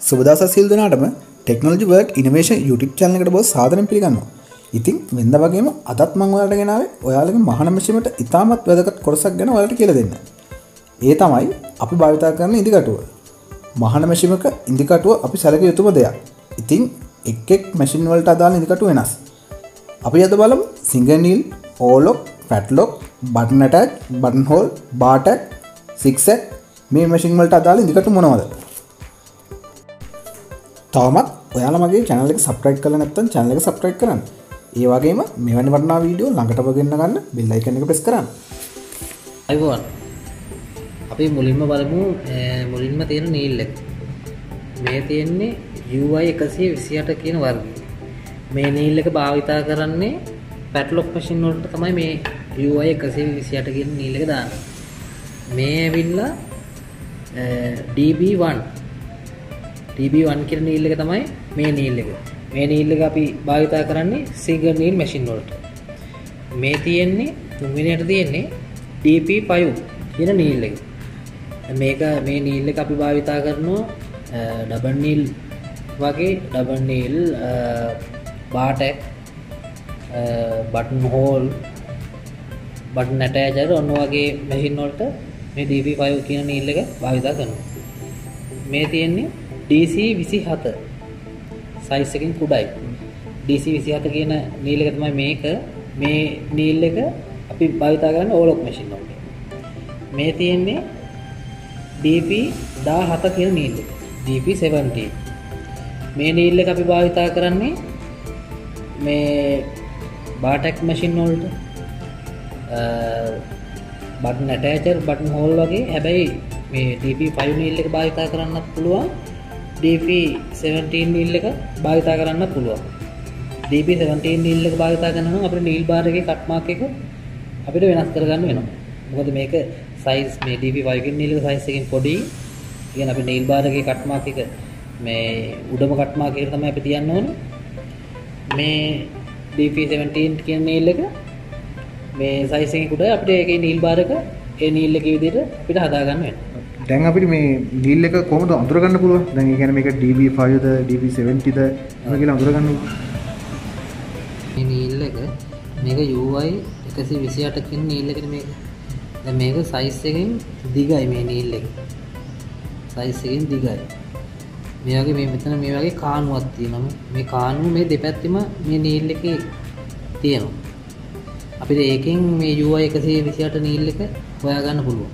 සුබදස සිල් දෙනාටම technology work innovation YouTube චැනලකට බෝ සාධන පිළිගන්න ඉතින් වෙද වගේම අදත් මංවලට ගෙනාවේ ඔයාලගේ මහනමශීමට ඉතාමත් වැදකත් කොරසක් ගැන වලට කියල දෙන්න. ඒ තමයි අපි භාවිතා කරන ඉදිකටුව. මහනමැශිමක ඉදිකටුව අපි සැලක යුතුම දෙයක්. ඉතිං එක්ෙක් මැසින්වලට අදාළ ඉදිකටු වෙනස්. අපි අද බලම් සිංගනීල් ඕලොක් පැට්ලොක් බටනටක් බටන්හෝල් බාටක් සික්සැක් මේ මැසින්වලට අදාළ ඉදිකට මොනවද? තවමත් ඔයාල මගේ චැනලක සප්‍රයිට් කල නැත්තන් චැනලක සප්‍රයිට් කරන්න. ඒවාගේම මෙවැනි වටනා වීඩියෝ ළඟට පගන්න ගන්න බෙල්ලයි කනක පෙස් කරන්න. අයිබෝන් අපි මුලින්ම බලමු ඈ මුලින්ම තියෙන නීල් එක. මේ තියෙන්නේ UI එකසිය විසියට කියන වර්ග මේ නීල් එක භාවිතා කරන්නේ පැටලොක් මශින් වලට තමයි මේ UI එකසිය විසියට කියන නීල් එක දාන්න. මේ ඇවිල්ලා DB1 DB1 කියන නීල් එක තමයි මේ නීල් එක. මේ නීල් එක අපි භාවිතා කරන්නේ සිගර් නීල් මැෂින් වලට. මේ තියෙන්නේ තුන්වෙනියට තියෙන්නේ DP5 කියන නීල් එක. මේක මේ නීල් එක අපි භාවිතා කරනවා ඩබල් නීල් වගේ double needle bartack button hole බට නැටෑජර ඔන්න වගේ මැසින් වලට මේ DP5 කියන නීල් එක භාවිතා කරනවා. මේ තියෙන්නේ DC විසි හත සයිස්සකින් කුඩයි. DC විසි හත කියන නීල එක තමයි මේක. මේ නීල් එක අපි භවිතා කරන්න ඕලොක් මැසින් නොට මේ තියෙන්නේ DP දා හත කියන නීල්ල DP70 මේ නීල්ල එක අපි භාවිතා කරන්නේ මේ බාටැක් මැසින් නොල්ට බට නැටෑචර් බටන් හෝල් වගේ. හැබැයි මේ DP5 නීල් එක භාවිතා කරන්නත් පුළුවන්. DP17 නිල් එක භාවිතා කරන්න පුළුවන්. DP17 නිල් එක භාවිතා කරනවා අපිට නීල් බාර් එකේ කට් මාක් එක අපිට වෙනස් කරගන්න වෙනවා. මොකද මේක සයිස් මේ DP5 කින් නීල් එක සයිස් එකකින් පොඩි. කියන අපි නීල් බාර් එකේ කට් මාක් එක මේ උඩම කට් මාක් එක තමයි අපි තියන්න ඕනේ. මේ DP17 කියන නීල් එක මේ සයිස් එකකින් උඩ අපිට ඒකේ නීල් බාර් එක ඒ නීල් එකේ විදිහට අපිට හදාගන්න වෙනවා දැන් අපිට මේ නීල් එක කොහොමද අඳුරගන්න පුළුවන් දැන් ඒ කියන්නේ මේක DB5ද DB70ද එහෙම කියලා අඳුරගන්න මේ නීල් එක මේක UI 128 කියන නීල් එකනේ මේක. දැන් මේක සයිස් එකෙන් දිගයි මේ නීල් එක. සයිස් එකෙන් දිගයි. මේ වගේ මේ මෙතන මේ වගේ කාණුවක් තියෙනවා. මේ කාණුව මේ දෙපැත්තෙම මේ නීල් එකේ තියෙනවා. අපිට ඒකෙන් මේ UI 128 නීල් එක හොයාගන්න පුළුවන්.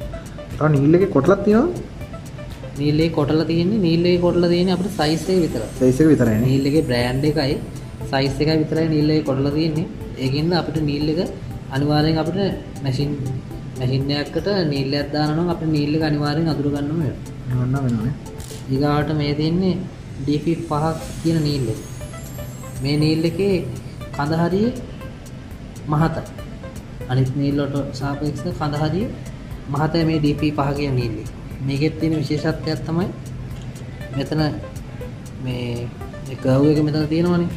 තව නීල් එකේ කොටලක් තියෙනවා නීල් එකේ කොටලා තියෙන්නේ නීල් එකේ කොටලා තියෙන්නේ අපිට සයිස් එක විතරයි. සයිස් එක විතරයි නේ නීල් එකේ බ්‍රෑන්ඩ් එකයි සයිස් එකයි විතරයි නීල් එකේ කොටලා තියෙන්නේ. ඒකින්ද අපිට නීල් එක අනිවාර්යෙන් අපිට මැෂින් මැෂින් එකකට නීල් එකක් දානවා නම් අපිට නීල් එක අනිවාර්යෙන් අඳුර ගන්නම වෙනවා. නන්න වෙනවානේ ඊගාවට මේ තියෙන්නේ DP5 කියන නීල් එක. මේ නීල් එකේ කඳ හරිය මහතයි. අනිත් නීල් වලට සාපේක්ෂව කඳ හරිය මහතයි මේ DP5 කියන නීල් එක. මේකෙත් තියෙන විශේෂත්වයක් තමයි මෙතන මේ මේ කර්ව් එක මෙතන තියෙනවනේ.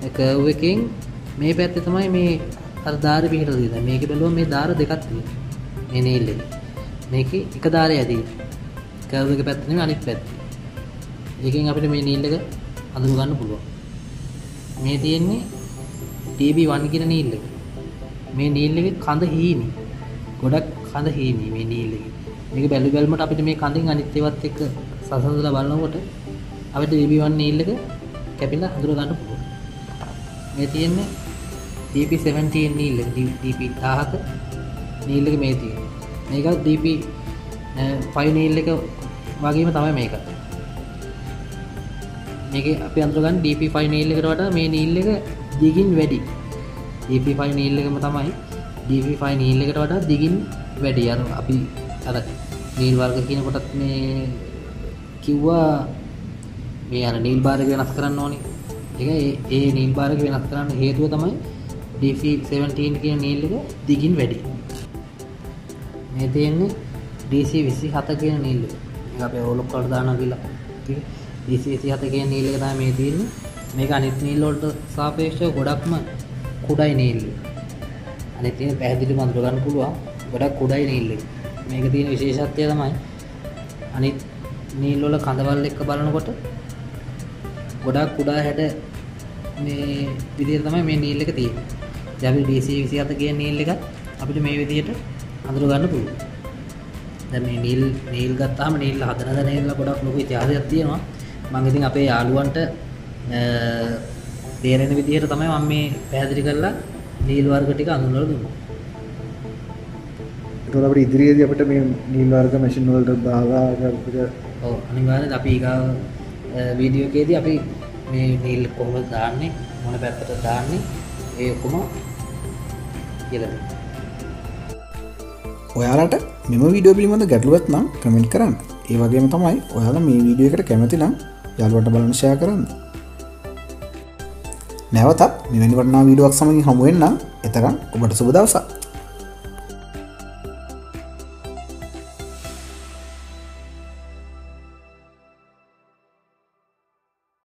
මේ කර්ව් එකෙන් මේ පැත්තේ තමයි මේ අර දාර පිටලා තියෙන්නේ. මේකේ බැලුවම මේ දාර දෙකක් තියෙනවා. මේ නීල් එකේ. මේකේ එක දාරයක් තියෙනවා. කර්ව් එක පැත්ත නෙමෙයි අනිත් පැත්ත. ඒකෙන් අපිට මේ නීල් එක අඳුර ගන්න පුළුවන්. මේ තියෙන්නේ TB1 කියන නීල් එක. මේ නීල් එකේ කඳ හීනි. ගොඩක් කඳ හීනි මේ නීල් එකේ. මේක බැලු බැලමට අපිට මේ කඳින් අනිත් ඒවත් එක්ක සසඳලා බලනකොට අපිට TB1 නීල් එක කැපිලා හඳුර ගන්න පුළුවන්. මේ තියෙන්නේ DP17 නීල් එක DP17 නීල් එක මේ තියෙන්නේ. මේක DP 5 නීල් එක වගේම තමයි මේක. මේක අපි අඳුරගන්න DP5 නීල් එකට වඩා මේ නීල් එක දිගින් වැඩි. DP5 නීල් එකම තමයි DP5 නීල් එකට වඩා දිගින් වැඩි. අර අපි අර නීල් වර්ග කියන කොටත් මේ කිව්වා මේ අර නීල් බාර් එක වෙනස් කරන්න ඕනේ. ඒක ඒ ඒ නීල් බාර් එක වෙනස් කරන්න හේතුව තමයි DP17 කියන නීල් එක දිගින් වැඩි. මේ තියෙන්නේ DC 27 කියන නීල් එක. මේක අපි ඕලොක් වලට දානවා කියලා. DC 27 කියන නීල් එක තමයි මේ තියෙන්නේ. මේක අනිත් නීල් වලට සාපේක්ෂව ගොඩක්ම කුඩයි නීල් එක. අනිත් තියෙන පැහැදිලිව අඳුර ගන්න පුළුවන්. ගොඩක් කුඩයි නීල් එක. මේක තියෙන විශේෂත්වය තමයි අනිත් නීල්වල කඳවල් එක්ක බලනකොට ගොඩක් කුඩා හැඩ මේ විදිහට තමයි මේ නීල් එක තියෙන්නේ. දැන් අපි DC 27 කියන නීල් එක අපිට මේ විදිහට අඳුර ගන්න පුළුවන්. දැන් මේ නීල් නීල් ගත්තාම නීල් හදන දා නීල් ගොඩක් ලොකු ඉතිහාසයක් තියෙනවා. මම ඉතින් අපේ යාළුවන්ට අ, තේරෙන විදිහට තමයි මම මේ පැහැදිලි කරලා නීල් වර්ග ටික අඳුනලා දුන්නේ. එතකොට අපිට ඉදිරියේදී අපිට මේ නීල් වර්ග මැෂින් වලට දාලා අපිට ඔව් අනිවාර්යෙන් අපි ඊගාව වීඩියෝ එකේදී අපි මේ නීල් කොහොමද දාන්නේ මොන පැත්තට දාන්නේ ඒ ඔක්කොම කියලා. ඔයාලට මෙම වීඩියෝ පිළිබඳ ගැටලුවත් නම් කමෙන්ට් කරන්න ඒ වගේම තමයි ඔයාලා මේ වීඩියෝ එකට කැමති නම් යාළුවට බලනශය කරන්න නැවතත් මෙවැනි වටනා වීඩුවක් සමඟින් හමුවෙන්නම්. එතරම් ඔබට සුබ දවසක්.